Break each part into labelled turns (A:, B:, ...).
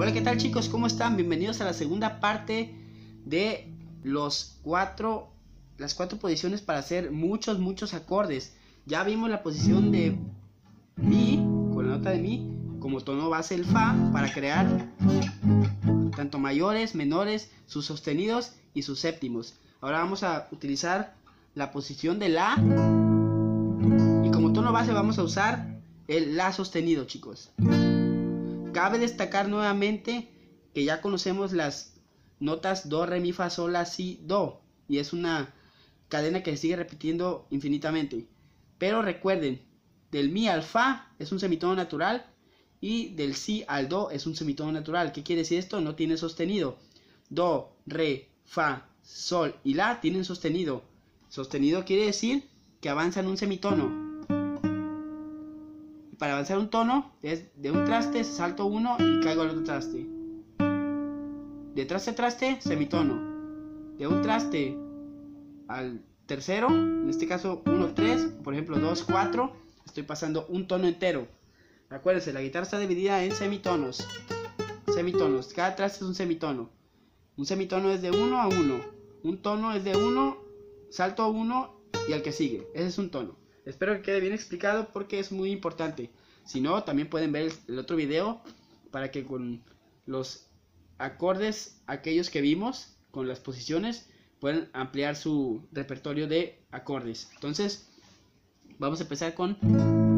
A: Hola, ¿qué tal chicos? ¿Cómo están? Bienvenidos a la segunda parte de los cuatro, las cuatro posiciones para hacer muchos, muchos acordes. Ya vimos la posición de Mi, con la nota de Mi, como tono base el Fa, para crear tanto mayores, menores, sus sostenidos y sus séptimos. Ahora vamos a utilizar la posición de La y como tono base vamos a usar el La sostenido, chicos. Cabe destacar nuevamente que ya conocemos las notas Do, Re, Mi, Fa, Sol, La, Si, Do. Y es una cadena que se sigue repitiendo infinitamente. Pero recuerden, del Mi al Fa es un semitono natural y del Si al Do es un semitono natural. ¿Qué quiere decir esto? No tiene sostenido. Do, Re, Fa, Sol y La tienen sostenido. Sostenido quiere decir que avanzan un semitono para avanzar un tono es de un traste salto uno y caigo al otro traste. De traste a traste, semitono. De un traste al tercero, en este caso 1, 3, por ejemplo 2, 4, estoy pasando un tono entero. Acuérdense, la guitarra está dividida en semitonos. Semitonos, cada traste es un semitono. Un semitono es de 1 a 1. Un tono es de 1, salto a 1 y al que sigue. Ese es un tono. Espero que quede bien explicado porque es muy importante. Si no, también pueden ver el otro video para que con los acordes, aquellos que vimos, con las posiciones, puedan ampliar su repertorio de acordes. Entonces, vamos a empezar con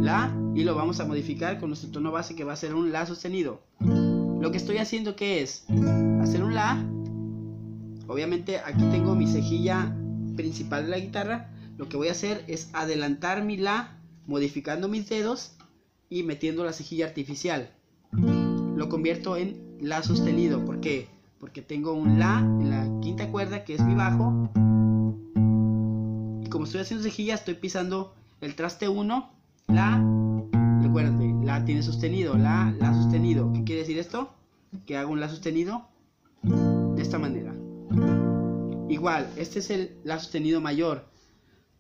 A: La y lo vamos a modificar con nuestro tono base que va a ser un La sostenido. Lo que estoy haciendo que es hacer un La. Obviamente aquí tengo mi cejilla principal de la guitarra lo que voy a hacer es adelantar mi La modificando mis dedos y metiendo la cejilla artificial. Lo convierto en La sostenido. ¿Por qué? Porque tengo un La en la quinta cuerda que es mi bajo. Y como estoy haciendo cejilla, estoy pisando el traste 1, La. Recuerden, La tiene sostenido, La, La sostenido. ¿Qué quiere decir esto? Que hago un La sostenido de esta manera. Igual, este es el La sostenido mayor.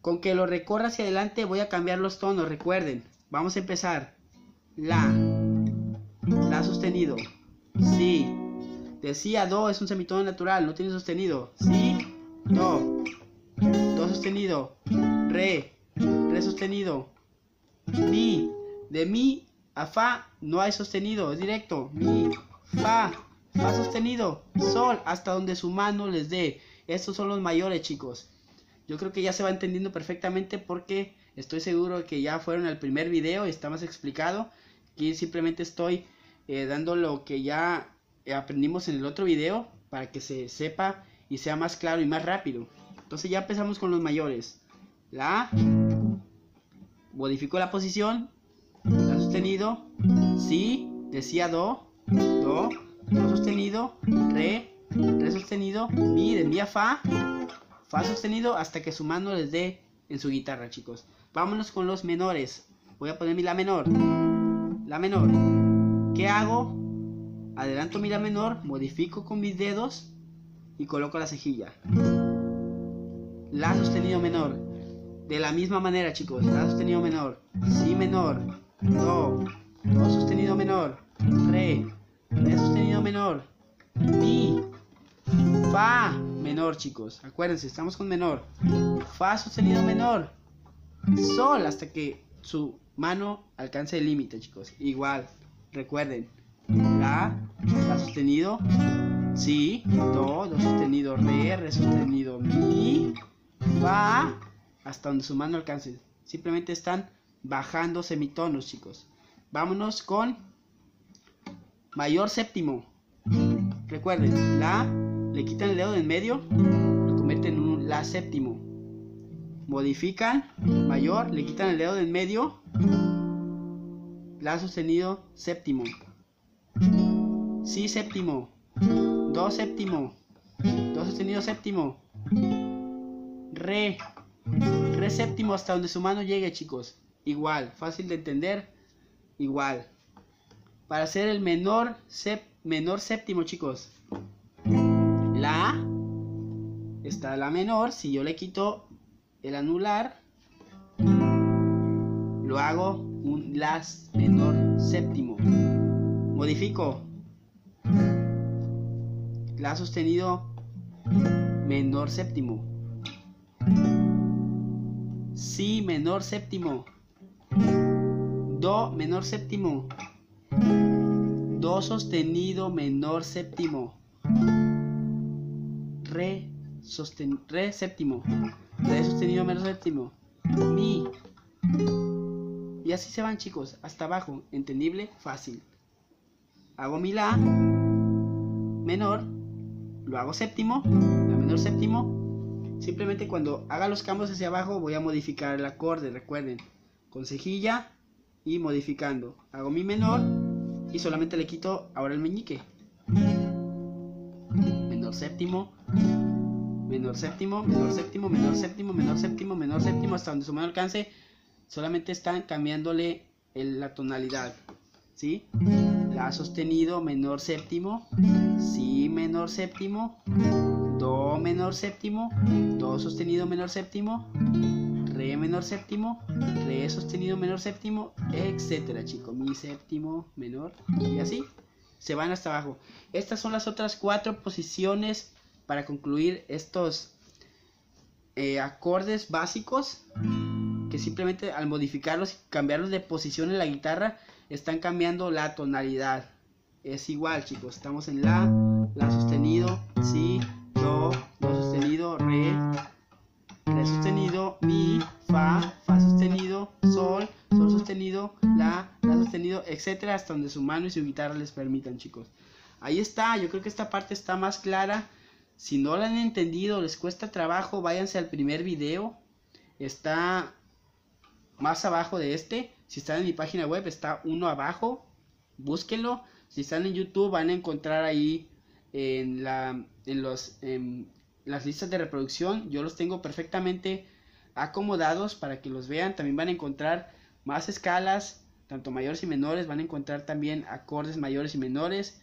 A: Con que lo recorra hacia adelante voy a cambiar los tonos, recuerden. Vamos a empezar. La. La sostenido. Si. De si a do es un semitono natural, no tiene sostenido. Si. Do. Do sostenido. Re. Re sostenido. Mi. De mi a fa no hay sostenido, es directo. Mi. Fa. Fa sostenido. Sol hasta donde su mano les dé. Estos son los mayores, chicos. Yo creo que ya se va entendiendo perfectamente porque estoy seguro que ya fueron al primer video y está más explicado. Aquí simplemente estoy eh, dando lo que ya aprendimos en el otro video para que se sepa y sea más claro y más rápido. Entonces ya empezamos con los mayores. La modificó la posición, la sostenido, si, decía do, do, do sostenido, re, re sostenido, mi de mi a fa, Fa sostenido hasta que su mano les dé en su guitarra, chicos. Vámonos con los menores. Voy a poner mi La menor. La menor. ¿Qué hago? Adelanto mi La menor, modifico con mis dedos y coloco la cejilla. La sostenido menor. De la misma manera, chicos. La sostenido menor. Si menor. Do. Do sostenido menor. Re. Re sostenido menor. Mi. Fa chicos. Acuérdense, estamos con menor. Fa sostenido menor. Sol hasta que su mano alcance el límite, chicos. Igual, recuerden. La, la sostenido. Si, do, do sostenido, re, re sostenido, mi, fa, hasta donde su mano alcance. Simplemente están bajando semitonos, chicos. Vámonos con mayor séptimo. Recuerden, la, le quitan el dedo del medio, lo convierten en un La séptimo. Modifican, mayor, le quitan el dedo del medio, La sostenido séptimo. Si séptimo. Do séptimo. Do sostenido séptimo. Re. Re séptimo hasta donde su mano llegue, chicos. Igual, fácil de entender. Igual. Para hacer el menor, menor séptimo, chicos está la menor. Si yo le quito el anular, lo hago un La menor séptimo. Modifico. La sostenido menor séptimo. Si menor séptimo. Do menor séptimo. Do sostenido menor séptimo. Re, re séptimo. Re sostenido menor séptimo. Mi. Y así se van chicos, hasta abajo. Entendible, fácil. Hago mi La menor. Lo hago séptimo. La menor séptimo. Simplemente cuando haga los cambios hacia abajo voy a modificar el acorde, recuerden. Con cejilla y modificando. Hago mi menor y solamente le quito ahora el meñique. Menor séptimo, menor séptimo, menor séptimo, menor séptimo, menor séptimo, menor séptimo, hasta donde su mano alcance. Solamente están cambiándole la tonalidad. ¿Sí? La sostenido menor séptimo, Si menor séptimo, Do menor séptimo, Do sostenido menor séptimo, Re menor séptimo, Re sostenido menor séptimo, etcétera, chicos. Mi séptimo menor y así se van hasta abajo. Estas son las otras cuatro posiciones para concluir estos eh, acordes básicos que simplemente al modificarlos y cambiarlos de posición en la guitarra están cambiando la tonalidad. Es igual, chicos. Estamos en la, la sostenido, si, do, do sostenido, re, re sostenido, mi, fa, fa sostenido, sol, sol sostenido, la, la sostenido, etcétera, hasta donde su mano y su guitarra les permitan, chicos. Ahí está, yo creo que esta parte está más clara. Si no la han entendido, les cuesta trabajo, váyanse al primer video. Está más abajo de este. Si están en mi página web, está uno abajo. Búsquenlo. Si están en YouTube, van a encontrar ahí en, la, en, los, las listas de reproducción. Yo los tengo perfectamente acomodados para que los vean. También van a encontrar más escalas, tanto mayores y menores. Van a encontrar también acordes mayores y menores,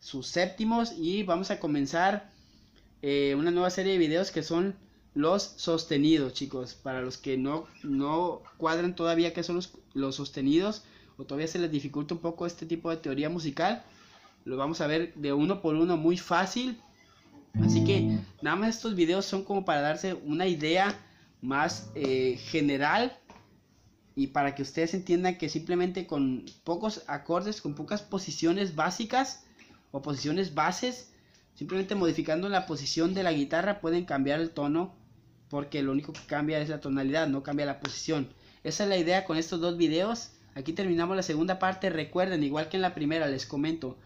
A: sus séptimos. Y vamos a comenzar eh, una nueva serie de videos que son los sostenidos, chicos. Para los que no, no cuadran todavía qué son los, los sostenidos o todavía se les dificulta un poco este tipo de teoría musical, lo vamos a ver de uno por uno muy fácil. Así que nada más estos videos son como para darse una idea más eh, general y para que ustedes entiendan que simplemente con pocos acordes, con pocas posiciones básicas o posiciones bases, simplemente modificando la posición de la guitarra pueden cambiar el tono porque lo único que cambia es la tonalidad, no cambia la posición. Esa es la idea con estos dos videos. Aquí terminamos la segunda parte. Recuerden, igual que en la primera, les comento.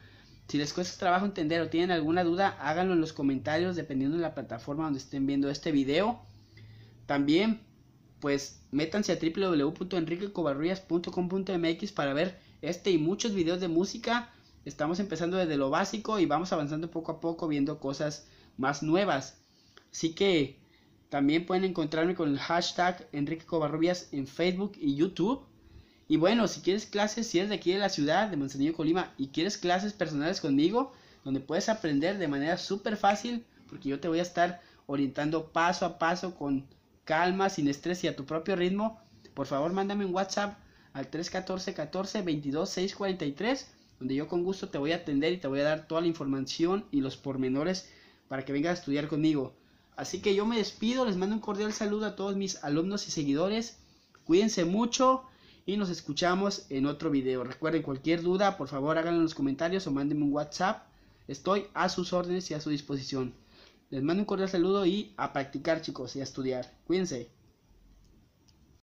A: Si les cuesta trabajo entender o tienen alguna duda, háganlo en los comentarios dependiendo de la plataforma donde estén viendo este video. También, pues, métanse a www.enriquecovarrubias.com.mx para ver este y muchos videos de música. Estamos empezando desde lo básico y vamos avanzando poco a poco viendo cosas más nuevas. Así que también pueden encontrarme con el hashtag Enrique Covarrubias en Facebook y YouTube. Y bueno, si quieres clases, si eres de aquí de la ciudad, de Manzanillo, Colima, y quieres clases personales conmigo, donde puedes aprender de manera súper fácil, porque yo te voy a estar orientando paso a paso con calma, sin estrés y a tu propio ritmo, por favor mándame un WhatsApp al 314 14 22 643, donde yo con gusto te voy a atender y te voy a dar toda la información y los pormenores para que vengas a estudiar conmigo. Así que yo me despido, les mando un cordial saludo a todos mis alumnos y seguidores. Cuídense mucho y nos escuchamos en otro video. Recuerden cualquier duda, por favor háganlo en los comentarios o mándenme un WhatsApp. Estoy a sus órdenes y a su disposición. Les mando un cordial saludo y a practicar chicos y a estudiar. Cuídense.